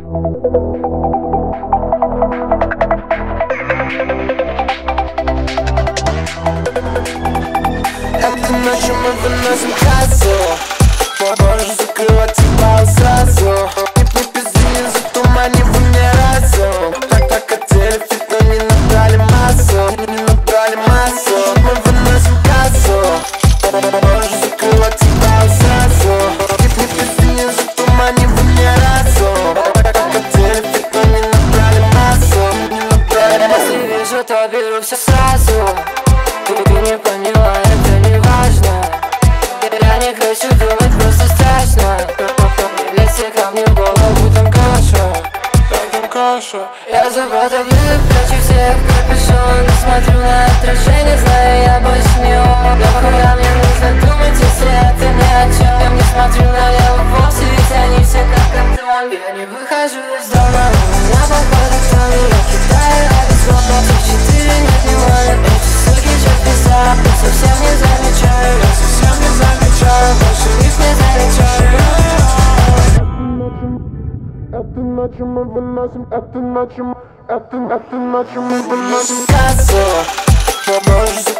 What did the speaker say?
Этой ночью мы выносим кассу Можешь закрывать ебал то беру все сразу? Ты не поняла, это не важно. Я не хочу думать, просто страшно. Лезьте ко мне в голову, там каша. Там каша. Я западаю, прячу всех капюшон смотрю на отражение, знаю, я больше не он Нахуя мне нужно думать, если это ни о чем Я не смотрю налево вовсе, ведь они все как антон. Я не выхожу из дома, acting like you're moving like some acting like you're acting acting like you're moving like some castle. Uh,